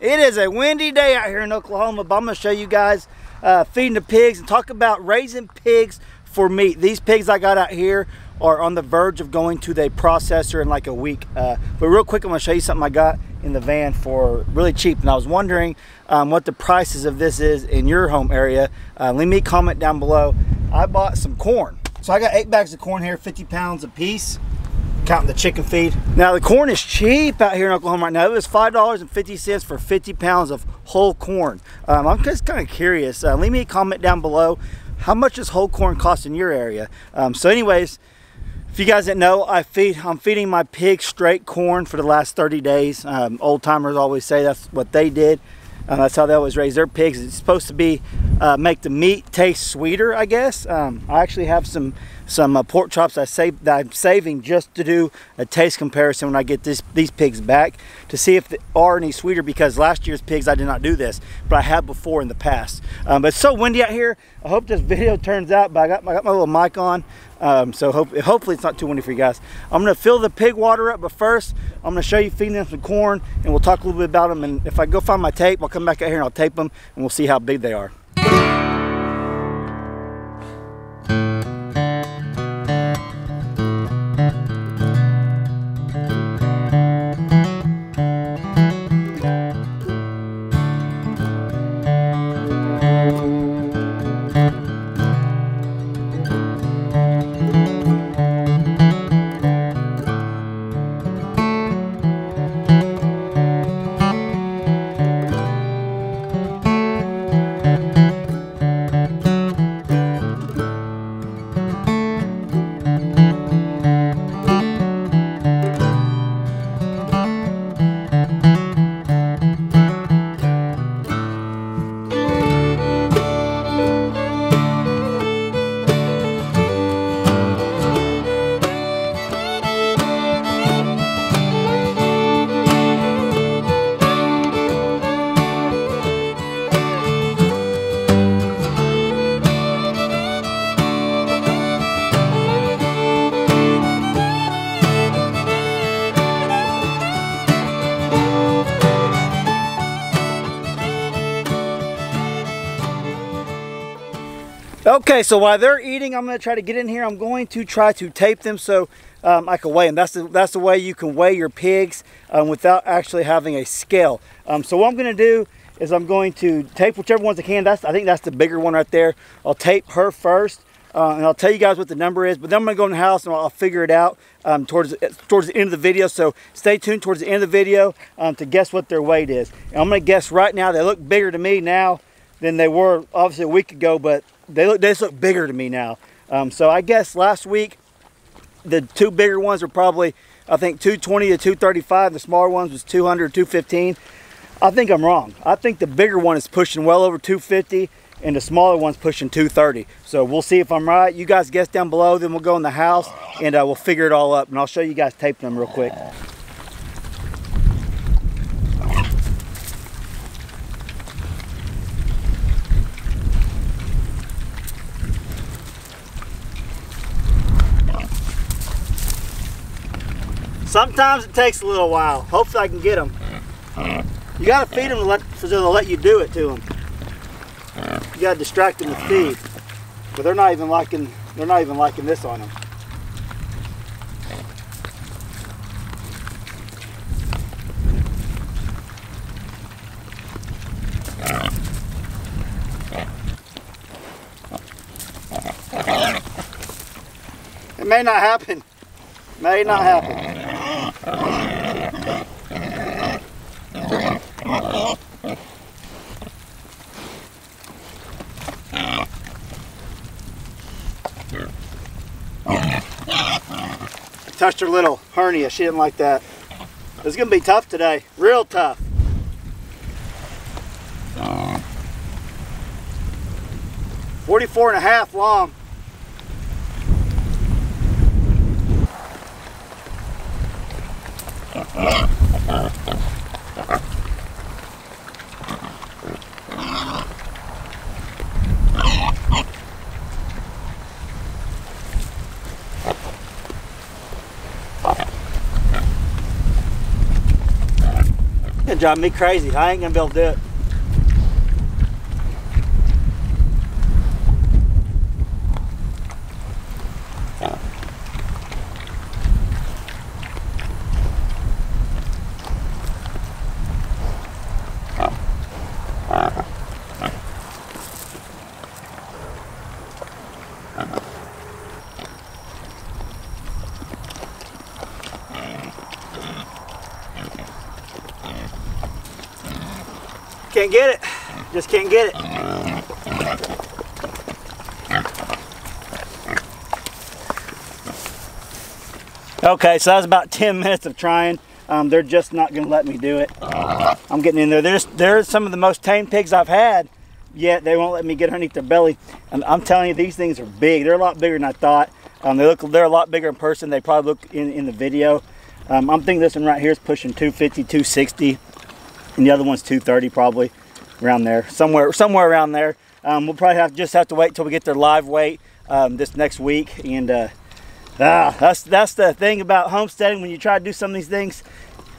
It is a windy day out here in Oklahoma, but I'm gonna show you guys uh, feeding the pigs and talk about raising pigs for meat. These pigs I got out here are on the verge of going to the processor in like a week. Uh, but real quick, I'm gonna show you something I got in the van for really cheap. And I was wondering um, what the prices of this is in your home area. Uh, leave me a comment down below. I bought some corn. So I got eight bags of corn here, 50 pounds a piece counting the chicken feed. Now the corn is cheap out here in Oklahoma right now. It was $5.50 for 50 pounds of whole corn. Um, I'm just kind of curious. Uh, leave me a comment down below. How much does whole corn cost in your area? Um, so anyways, if you guys didn't know, I feed, I'm feeding my pigs straight corn for the last 30 days. Um, old timers always say that's what they did. Uh, that's how they always raise their pigs. It's supposed to be uh, make the meat taste sweeter, I guess. Um, I actually have some some uh, pork chops I save, that I'm saving just to do a taste comparison when I get this, these pigs back to see if they are any sweeter because last year's pigs I did not do this, but I have before in the past. Um, but it's so windy out here. I hope this video turns out, but I got, I got my little mic on. Um, so hope, hopefully it's not too windy for you guys. I'm gonna fill the pig water up, but first I'm gonna show you feeding them some corn and we'll talk a little bit about them. And if I go find my tape, I'll come back out here and I'll tape them and we'll see how big they are. Okay, so while they're eating, I'm going to try to get in here. I'm going to try to tape them so um, I can weigh them. That's the, that's the way you can weigh your pigs um, without actually having a scale. Um, so what I'm going to do is I'm going to tape whichever ones I can. That's I think that's the bigger one right there. I'll tape her first. Uh, and I'll tell you guys what the number is, but then I'm gonna go in the house and I'll, I'll figure it out um, towards towards the end of the video. So stay tuned towards the end of the video um, to guess what their weight is. And I'm gonna guess right now. They look bigger to me now than they were obviously a week ago, but they look they just look bigger to me now. Um, so I guess last week the two bigger ones were probably I think 220 to 235. The smaller ones was 200 215. I think I'm wrong. I think the bigger one is pushing well over 250 and the smaller one's pushing 230. So we'll see if I'm right. You guys guess down below, then we'll go in the house and uh, we'll figure it all up. And I'll show you guys tape them real quick. Sometimes it takes a little while. Hopefully I can get them. You gotta feed them to let, so they'll let you do it to them. You gotta distract them with feed. But they're not even liking, they're not even liking this on them. It may not happen. May not happen. Touched her little hernia. She didn't like that. It's gonna be tough today. Real tough. Forty-four and a half long. Gonna Drive me crazy. I ain't gonna be able to do it. Can't get it. Just can't get it. Okay, so that was about 10 minutes of trying. Um, they're just not going to let me do it. I'm getting in there. There's, there's some of the most tame pigs I've had, yet they won't let me get underneath their belly. And I'm telling you, these things are big. They're a lot bigger than I thought. Um, they look, they're a lot bigger in person. They probably look in, in the video. Um, I'm thinking this one right here is pushing 250, 260, and the other one's 230 probably around there, somewhere somewhere around there. Um, we'll probably have just have to wait till we get their live weight um, this next week. And uh, ah, that's that's the thing about homesteading. When you try to do some of these things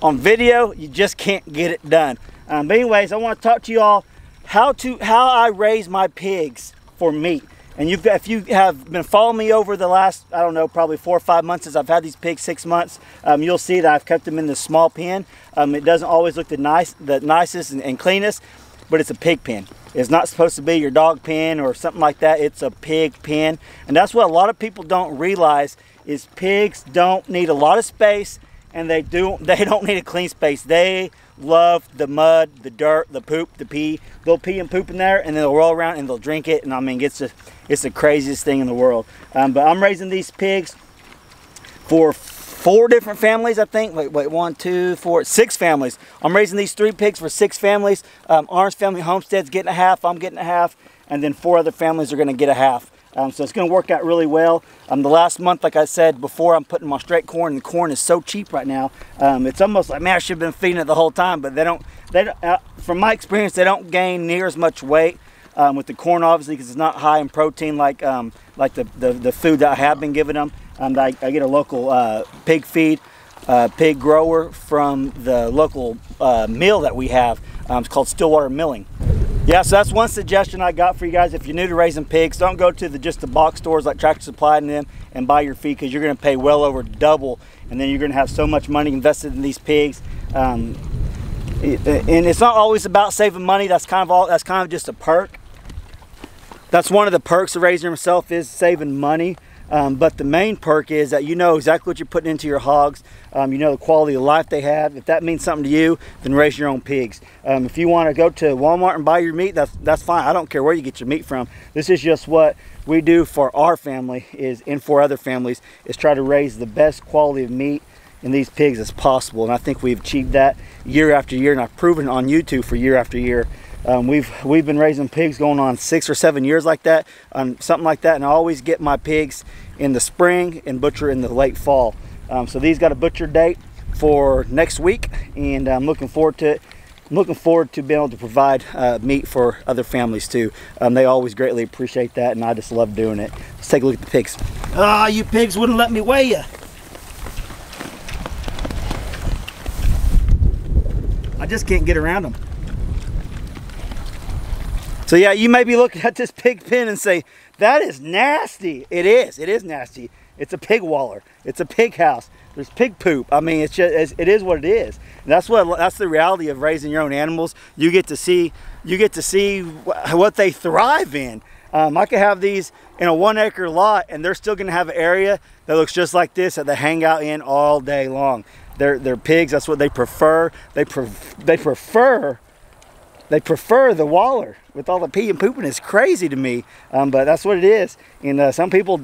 on video, you just can't get it done. Um, but anyways, I want to talk to you all how to how I raise my pigs for meat. And you've if you have been following me over the last, I don't know, probably four or five months as I've had these pigs, six months, um, you'll see that I've kept them in this small pen. Um, it doesn't always look the nice, the nicest and, and cleanest, but it's a pig pen. It's not supposed to be your dog pen or something like that. It's a pig pen. And that's what a lot of people don't realize is pigs don't need a lot of space and they do they don't need a clean space. They love the mud, the dirt, the poop, the pee. They'll pee and poop in there and then they'll roll around and they'll drink it. And I mean, it's, a, it's the craziest thing in the world. Um, but I'm raising these pigs for four different families, I think. Wait, wait, one, two, four, six families. I'm raising these three pigs for six families. Um, Orange Family Homestead's getting a half, I'm getting a half, and then four other families are gonna get a half. Um, so it's gonna work out really well. Um, the last month, like I said before, I'm putting my straight corn, and the corn is so cheap right now. Um, it's almost like, man, I should have been feeding it the whole time, but they don't, they don't, uh, from my experience, they don't gain near as much weight um, with the corn, obviously, because it's not high in protein like, um, like the, the, the food that I have been giving them. And I, I get a local uh, pig feed, uh, pig grower from the local uh, mill that we have. Um, it's called Stillwater Milling. Yeah, so that's one suggestion I got for you guys. If you're new to raising pigs, don't go to the just the box stores like Tractor Supply and them and buy your feed because you're going to pay well over double, and then you're going to have so much money invested in these pigs. Um, and it's not always about saving money. That's kind of all. That's kind of just a perk. That's one of the perks of raising yourself is saving money. Um, but the main perk is that you know exactly what you're putting into your hogs. Um, you know the quality of life they have. If that means something to you, then raise your own pigs. Um, if you want to go to Walmart and buy your meat, that's that's fine. I don't care where you get your meat from. This is just what we do for our family is and for other families is try to raise the best quality of meat in these pigs as possible. And I think we've achieved that year after year, and I've proven on YouTube for year after year. Um, we've we've been raising pigs going on six or seven years like that, um, something like that, and I always get my pigs in the spring and butcher in the late fall. Um, so these got a butcher date for next week, and I'm looking forward to it. I'm looking forward to being able to provide uh, meat for other families too. Um, they always greatly appreciate that, and I just love doing it. Let's take a look at the pigs. Ah, oh, you pigs wouldn't let me weigh you. I just can't get around them. So yeah, you may be looking at this pig pen and say, that is nasty. It is, it is nasty. It's a pig waller. It's a pig house. There's pig poop. I mean, it's just, it is what it is. And that's what, that's the reality of raising your own animals. You get to see, you get to see what they thrive in. Um, I could have these in a one acre lot and they're still gonna have an area that looks just like this that they hang out in all day long. They're, they're pigs, that's what they prefer. They, pref they prefer they prefer the waller with all the pee and pooping is crazy to me um, but that's what it is. And uh, some people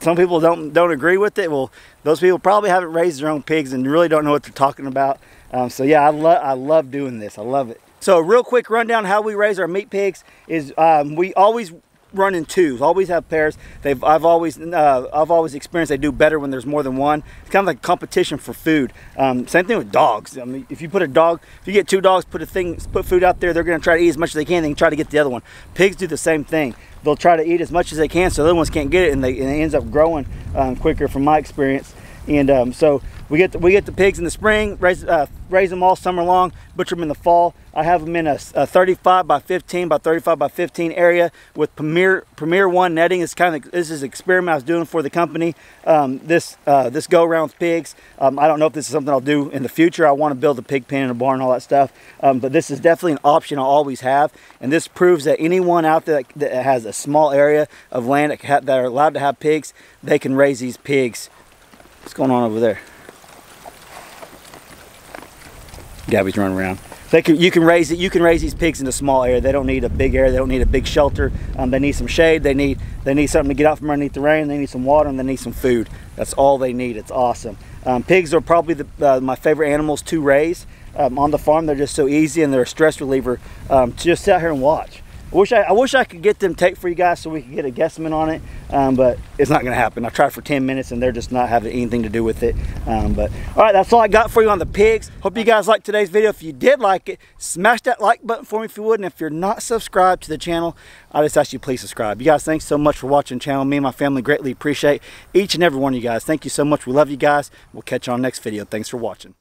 some people don't don't agree with it. Well those people probably haven't raised their own pigs and really don't know what they're talking about. Um, so yeah I love I love doing this. I love it. So real quick rundown how we raise our meat pigs is um, we always run in twos. Always have pairs. They've I've always uh, I've always experienced they do better when there's more than one. It's kind of like competition for food. Um, same thing with dogs. I mean, if you put a dog, if you get two dogs, put a thing, put food out there, they're going to try to eat as much as they can. They can try to get the other one. Pigs do the same thing. They'll try to eat as much as they can, so the other ones can't get it, and, they, and it ends up growing um, quicker, from my experience. And um, so we get the, we get the pigs in the spring, raise uh, raise them all summer long, butcher them in the fall. I have them in a, a 35 by 15 by 35 by 15 area with Premier Premier One netting. It's kind of this is an experiment I was doing for the company. Um, this uh, this go around with pigs. Um, I don't know if this is something I'll do in the future. I want to build a pig pen and a barn and all that stuff. Um, but this is definitely an option I'll always have. And this proves that anyone out there that, that has a small area of land that, that are allowed to have pigs, they can raise these pigs. What's going on over there? Gabby's running around. They can, you can raise it. You can raise these pigs in a small area. They don't need a big area. They don't need a big shelter. Um, they need some shade. They need they need something to get out from underneath the rain. They need some water and they need some food. That's all they need. It's awesome. Um, pigs are probably the, uh, my favorite animals to raise um, on the farm. They're just so easy and they're a stress reliever um, to just sit out here and watch. I wish I, I, wish I could get them tape for you guys so we could get a guesstimate on it, um, but it's not going to happen. I tried for 10 minutes and they're just not having anything to do with it. Um, but all right, that's all I got for you on the pigs. Hope you guys liked today's video. If you did like it, smash that like button for me if you would. And if you're not subscribed to the channel, I just ask you please subscribe. You guys, thanks so much for watching the channel. Me and my family greatly appreciate each and every one of you guys. Thank you so much. We love you guys. We'll catch you on the next video. Thanks for watching.